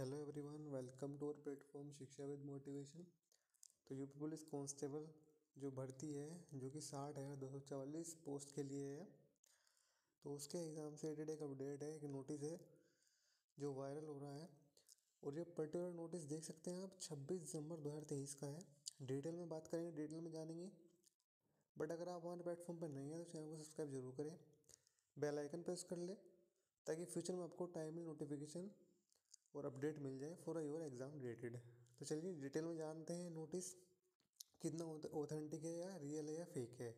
Hello everyone welcome to our platform Shiksha with motivation तो UP police constable जो भर्ती है, जो कि साठ हज़ार दो सौ चवालीस पोस्ट के लिए है। तो उसके एग्ज़ाम से रिलेटेड एक अपडेट है, एक नोटिस है, जो वायरल हो रहा है। और ये पर्टिकुलर नोटिस देख सकते हैं आप, छब्बीस दिसंबर दो हज़ार तेईस का है। डिटेल में बात करेंगे डिटेल में जानेंगे। बट अगर आप हमारे प्लेटफॉर्म पर नहीं हैं तो चैनल को सब्सक्राइब ज़रूर करें। बेल आइकन प्रेस कर लें, ताकि फ्यूचर में आपको टाइमली नोटिफिकेशन और अपडेट मिल जाए फॉर योर एग्ज़ाम रिलेटेड तो चलिए डिटेल में जानते हैं नोटिस कितना ऑथेंटिक है या रियल है या फेक है।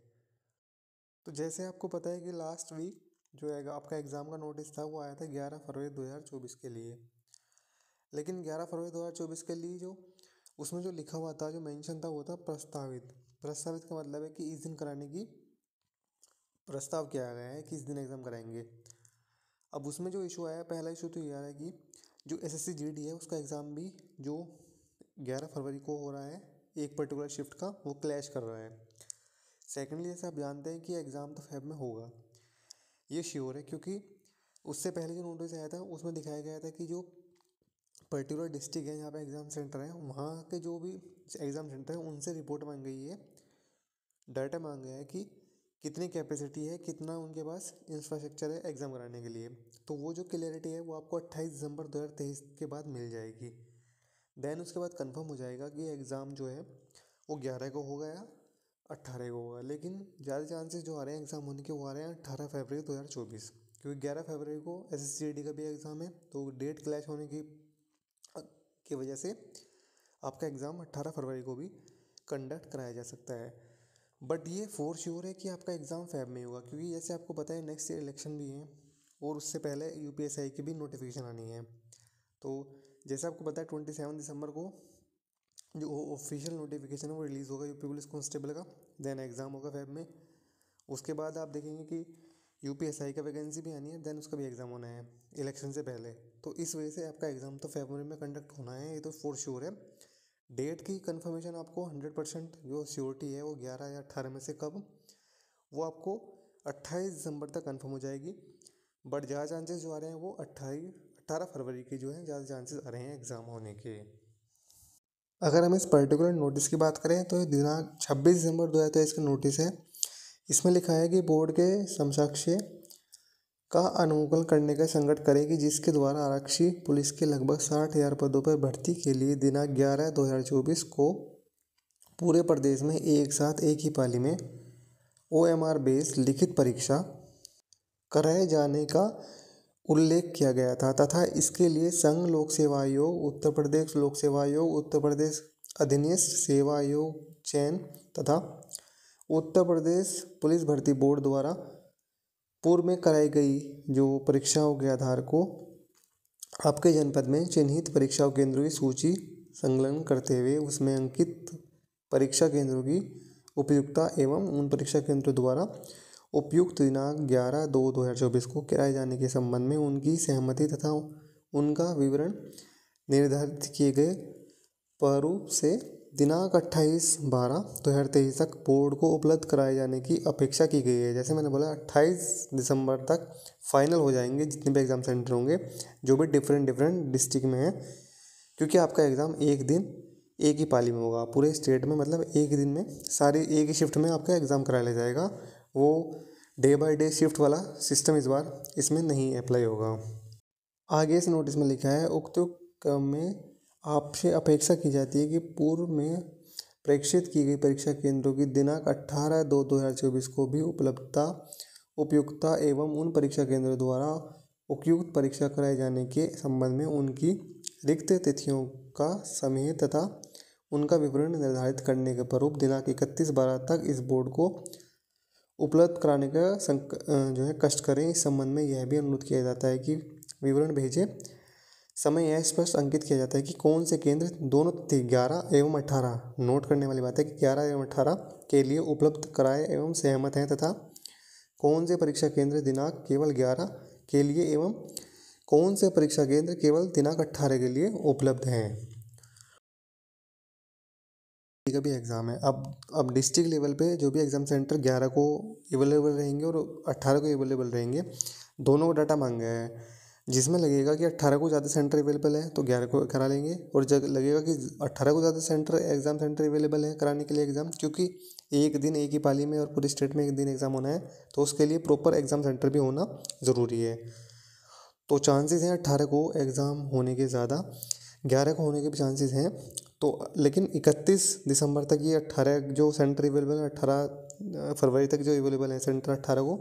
तो जैसे आपको पता है कि लास्ट वीक जो है आपका एग्ज़ाम का नोटिस था, वो आया था ग्यारह फरवरी 2024 के लिए। लेकिन ग्यारह फरवरी 2024 के लिए जो, उसमें जो लिखा हुआ था, जो मेंशन था, वो था प्रस्तावित। प्रस्तावित का मतलब है कि इस दिन कराने की प्रस्ताव किया गया है कि इस दिन एग्ज़ाम कराएँगे। अब उसमें जो इशू आया, पहला इशू तो ये आ रहा है कि जो एस एस है, उसका एग्ज़ाम भी जो ग्यारह फरवरी को हो रहा है, एक पर्टिकुलर शिफ्ट का, वो क्लैश कर रहा है। सेकेंडली जैसे आप जानते हैं कि एग्ज़ाम तो फेब में होगा, ये श्योर है, क्योंकि उससे पहले जो नोटिस आया था, उसमें दिखाया गया था कि जो पर्टिकुलर डिस्ट्रिक्ट है, जहाँ पे एग्ज़ाम सेंटर है, वहाँ के जो भी एग्ज़ाम सेंटर है, उनसे रिपोर्ट मांग गई है। डाटा मांग गया है कि कितनी कैपेसिटी है, कितना उनके पास इंफ्रास्ट्रक्चर है एग्ज़ाम कराने के लिए। तो वो जो क्लियरिटी है, वो आपको अट्ठाईस दिसंबर दो हज़ार तेईस के बाद मिल जाएगी। देन उसके बाद कंफर्म हो जाएगा कि एग्ज़ाम जो है, वो ग्यारह को होगा या अट्ठारह को होगा। लेकिन ज़्यादा चांसेस जो आ रहे हैं एग्ज़ाम होने के, वो आ रहे हैं अट्ठारह फरवरी दो हज़ार चौबीस। क्योंकि ग्यारह फरवरी को एस एस का भी एग्ज़ाम है तो डेट क्लैश होने की की वजह से आपका एग्ज़ाम अट्ठारह फरवरी को भी कंडक्ट कराया जा सकता है। बट ये फोर श्योर है कि आपका एग्ज़ाम फैब में होगा, क्योंकि जैसे आपको पता है नेक्स्ट ईयर इलेक्शन भी है, और उससे पहले यू की भी नोटिफिकेशन आनी है। तो जैसे आपको पता है ट्वेंटी सेवन दिसंबर को जो ऑफिशियल नोटिफिकेशन है वो रिलीज़ होगा यूपी पुलिस कांस्टेबल का देन एग्ज़ाम होगा फेब में। उसके बाद आप देखेंगे कि यू पी एस आई का वैकेंसी भी आनी है देन उसका भी एग्ज़ाम होना है इलेक्शन से पहले। तो इस वजह से आपका एग्ज़ाम तो फेबर में कंडक्ट होना है, ये तो फोर श्योर है। डेट की कंफर्मेशन आपको हंड्रेड परसेंट जो श्योरिटी है, वो ग्यारह या अट्ठारह में से कब, वो आपको अट्ठाईस दिसंबर तक कंफर्म हो जाएगी। बट ज़्यादा चांसेस जो आ रहे हैं, वो अट्ठाईस अट्ठारह फरवरी के जो है, ज़्यादा चांसेस आ रहे हैं एग्ज़ाम होने के। अगर हम इस पर्टिकुलर नोटिस की बात करें तो दिनांक छब्बीस दिसंबर दो हज़ार तेईस का नोटिस है। इसमें लिखा है कि बोर्ड के समकक्ष का अनुकूलन करने का संगठन करेगी, जिसके द्वारा आरक्षी पुलिस के लगभग साठ हज़ार पदों पर भर्ती के लिए दिनांक ग्यारह दो हज़ार चौबीस को पूरे प्रदेश में एक साथ एक ही पाली में ओ एम आर बेस लिखित परीक्षा कराए जाने का उल्लेख किया गया था तथा इसके लिए संघ लोक सेवा आयोग, उत्तर प्रदेश लोक सेवा आयोग, उत्तर प्रदेश अधिनियम सेवा आयोग, चयन तथा उत्तर प्रदेश पुलिस भर्ती बोर्ड द्वारा पूर्व में कराई गई जो परीक्षाओं के आधार को आपके जनपद में चिन्हित परीक्षा केंद्रों की सूची संकलन करते हुए उसमें अंकित परीक्षा केंद्रों की उपयुक्तता एवं उन परीक्षा केंद्रों द्वारा उपयुक्त दिनांक ग्यारह दो दो हज़ार चौबीस को कराए जाने के संबंध में उनकी सहमति तथा उनका विवरण निर्धारित किए गए प्रारूप से दिनांक अट्ठाईस बारह दो हज़ार तेईस तक बोर्ड को उपलब्ध कराए जाने की अपेक्षा की गई है। जैसे मैंने बोला, अट्ठाईस दिसंबर तक फाइनल हो जाएँगे जितने भी एग्ज़ाम सेंटर होंगे, जो भी डिफरेंट डिफरेंट डिस्ट्रिक्ट में हैं, क्योंकि आपका एग्ज़ाम एक दिन एक ही पाली में होगा। पूरे स्टेट में मतलब एक दिन में सारी एक ही शिफ्ट में आपका एग्ज़ाम करा लिया जाएगा। वो डे बाय डे शिफ्ट वाला सिस्टम इस बार इसमें नहीं अप्लाई होगा। आगे इस नोटिस में लिखा है, उक्त में आपसे अपेक्षा की जाती है कि पूर्व में प्रेक्षित की गई परीक्षा केंद्रों की दिनांक अट्ठारह दो दो हज़ार चौबीस को भी उपलब्धता, उपयुक्तता एवं उन परीक्षा केंद्रों द्वारा उपयुक्त परीक्षा कराए जाने के संबंध में उनकी रिक्त तिथियों का समय तथा उनका विवरण निर्धारित करने के स्वरूप दिनांक इकतीस बारह तक इस बोर्ड को उपलब्ध कराने का जो है कष्ट करें। इस संबंध में यह भी अनुरोध किया जाता है कि विवरण भेजें। समय यह स्पष्ट अंकित किया जाता है कि कौन से केंद्र दोनों तिथि ग्यारह एवं अठारह। नोट करने वाली बात है कि ग्यारह एवं अठारह के लिए उपलब्ध कराए एवं सहमत हैं तथा कौन से परीक्षा केंद्र दिनांक केवल ग्यारह के लिए एवं कौन से परीक्षा केंद्र केवल दिनांक अट्ठारह के लिए उपलब्ध हैं। का भी एग्ज़ाम है। अब अब डिस्ट्रिक्ट लेवल पे जो भी एग्ज़ाम सेंटर ग्यारह को अवेलेबल रहेंगे और अट्ठारह को अवेलेबल रहेंगे, दोनों को डाटा मांगा है। जिसमें लगेगा कि अट्ठारह को ज़्यादा सेंटर अवेलेबल है तो ग्यारह को करा लेंगे। और जब लगेगा कि अट्ठारह को ज़्यादा सेंटर एग्ज़ाम सेंटर अवेलेबल है कराने के लिए एग्ज़ाम क्योंकि एक दिन एक ही पाली में और पूरे स्टेट में एक दिन एग्ज़ाम होना है तो उसके लिए प्रॉपर एग्ज़ाम सेंटर भी होना ज़रूरी है। तो चांसेस हैं अट्ठारह को एग्ज़ाम होने के ज़्यादा, ग्यारह को होने के भी चांसेस हैं। तो लेकिन इकतीस दिसंबर तक ये अट्ठारह जो सेंटर अवेलेबल है, अट्ठारह फरवरी तक जो अवेलेबल है सेंटर अट्ठारह को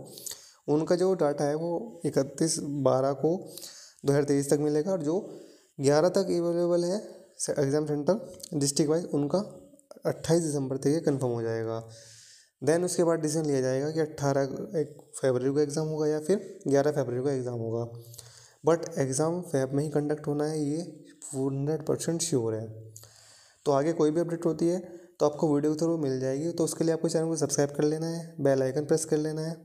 उनका जो डाटा है वो इकतीस बारह को दो हज़ार तेईस तक मिलेगा और जो ग्यारह तक अवेलेबल है एग्ज़ाम सेंटर डिस्ट्रिक्ट वाइज उनका अट्ठाईस दिसंबर तक ये कन्फर्म हो जाएगा। देन उसके बाद डिसीज़न लिया जाएगा कि अट्ठारह एक फरवरी को एग्ज़ाम होगा या फिर ग्यारह फरवरी को एग्ज़ाम होगा। बट एग्ज़ाम फेब में ही कंडक्ट होना है, ये हंड्रेड परसेंट श्योर है। तो आगे कोई भी अपडेट होती है तो आपको वीडियो के थ्रू मिल जाएगी। तो उसके लिए आपको चैनल को सब्सक्राइब कर लेना है बेल आइकन प्रेस कर लेना है।